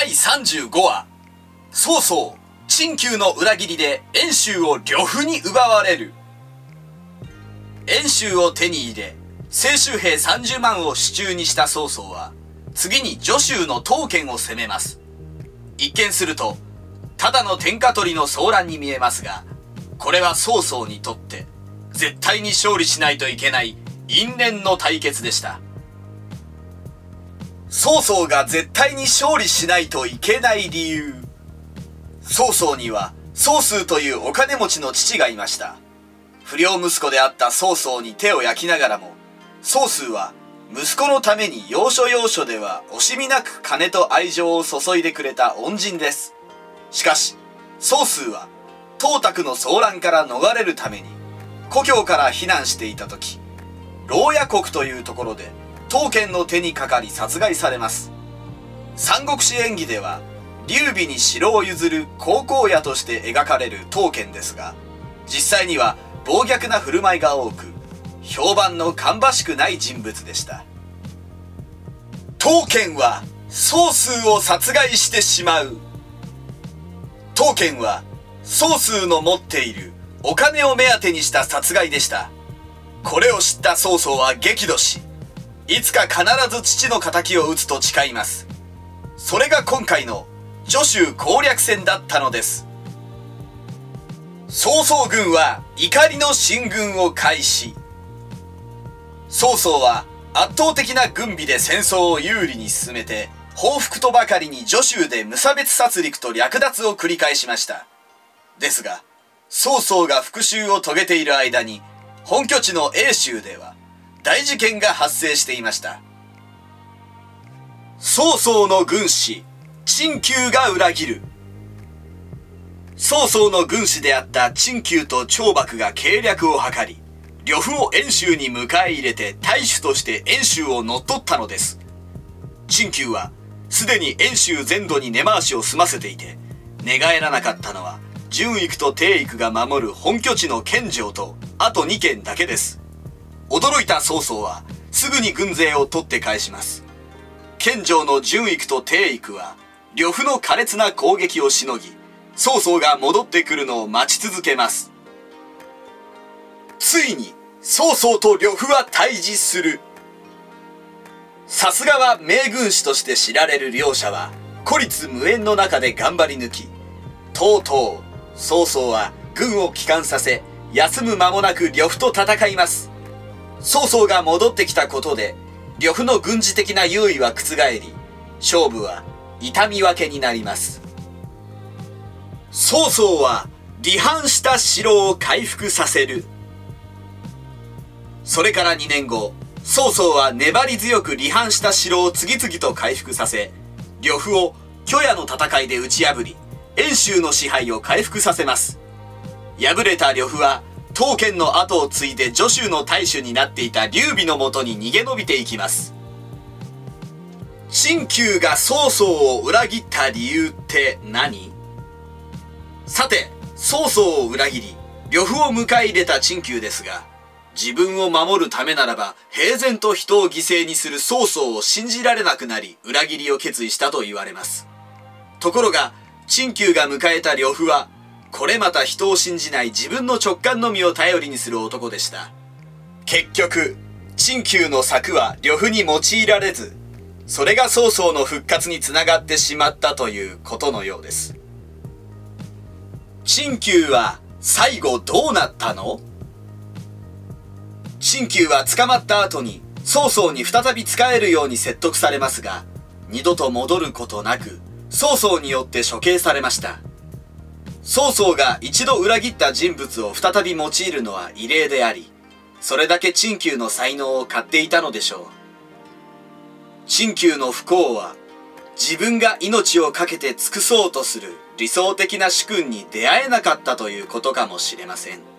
第35話曹操陳旧の裏切りで遠州を呂布に奪われる。遠州を手に入れ清州兵30万を手中にした曹操は次に徐州の東県を攻めます。一見するとただの天下取りの騒乱に見えますがこれは曹操にとって絶対に勝利しないといけない因縁の対決でした。曹操が絶対に勝利しないといけない理由。曹操には曹数というお金持ちの父がいました。不良息子であった曹操に手を焼きながらも曹数は息子のために要所要所では惜しみなく金と愛情を注いでくれた恩人です。しかし曹数は董卓の騒乱から逃れるために故郷から避難していた時牢屋国というところで刀剣の手にかかり殺害されます。三国志演義では劉備に城を譲る高校屋として描かれる刀剣ですが実際には暴虐な振る舞いが多く評判の芳しくない人物でした。刀剣は宗数を殺害してしまう。刀剣は宗数の持っているお金を目当てにした殺害でした。これを知った曹操は激怒しいつか必ず父の仇を討つと誓います。それが今回の徐州攻略戦だったのです。曹操軍は怒りの進軍を開始。曹操は圧倒的な軍備で戦争を有利に進めて報復とばかりに徐州で無差別殺戮と略奪を繰り返しました。ですが曹操が復讐を遂げている間に本拠地の英州では大事件が発生していました。曹操の軍師陳旧が裏切る。曹操の軍師であった陳旧と張幕が計略を図り呂布を遠州に迎え入れて大主として遠州を乗っ取ったのです。陳旧はすでに遠州全土に根回しを済ませていて寝返らなかったのは順育と定育が守る本拠地の県城とあと2県だけです。驚いた曹操はすぐに軍勢を取って返します。県城の順育と定育は呂布の苛烈な攻撃をしのぎ曹操が戻ってくるのを待ち続けます。ついに曹操と呂布は対峙する。さすがは名軍師として知られる両者は孤立無縁の中で頑張り抜きとうとう曹操は軍を帰還させ休む間もなく呂布と戦います。曹操が戻ってきたことで呂布の軍事的な優位は覆り勝負は痛み分けになります。曹操は離反した城を回復させる。それから2年後曹操は粘り強く離反した城を次々と回復させ呂布を巨野の戦いで打ち破り遠州の支配を回復させます。敗れた呂布は刀剣の後を継いで徐州の大主になっていた劉備のもとに逃げ延びていきます。陳旧が曹操を裏切った理由って何？さて曹操を裏切り呂布を迎え入れた陳旧ですが自分を守るためならば平然と人を犠牲にする曹操を信じられなくなり裏切りを決意したと言われます。ところが陳旧が迎えた呂布はこれまた人を信じない自分の直感のみを頼りにする男でした。結局陳旧の策は呂布に用いられずそれが曹操の復活につながってしまったということのようです。陳旧は最後どうなったの？陳旧は捕まった後に曹操に再び使えるように説得されますが二度と戻ることなく曹操によって処刑されました。曹操が一度裏切った人物を再び用いるのは異例でありそれだけ陳旧の才能を買っていたのでしょう陳旧の不幸は自分が命を懸けて尽くそうとする理想的な主君に出会えなかったということかもしれません。